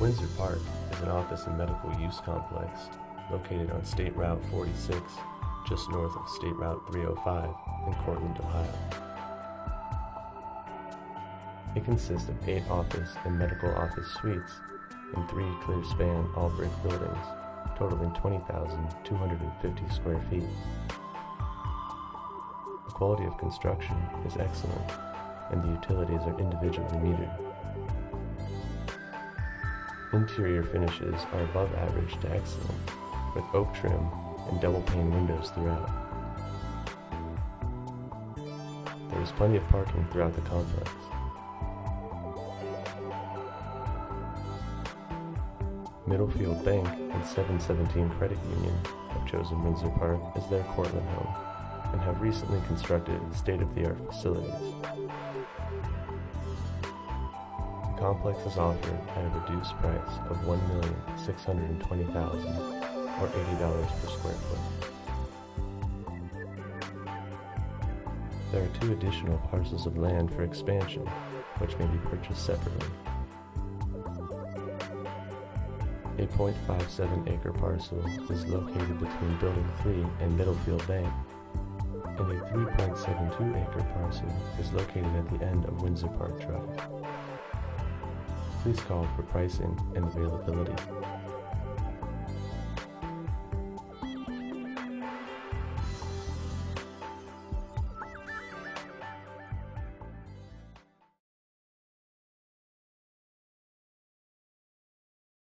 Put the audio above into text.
Windsor Park is an office and medical use complex located on State Route 46, just north of State Route 305 in Cortland, Ohio. It consists of eight office and medical office suites and three clear span all brick buildings, totaling 20,250 square feet. The quality of construction is excellent, and the utilities are individually metered. Interior finishes are above average to excellent, with oak trim and double pane windows throughout. There is plenty of parking throughout the complex. Middlefield Bank and 717 Credit Union have chosen Windsor Park as their Cortland home and have recently constructed state-of-the-art facilities. The complex is offered at a reduced price of 1,620,000 or $80 per square foot. There are two additional parcels of land for expansion, which may be purchased separately. A .57 acre parcel is located between Building 3 and Middlefield Bank, and a 3.72 acre parcel is located at the end of Windsor Park Drive. Please call for pricing and availability.